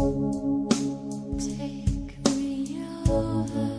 Take me over.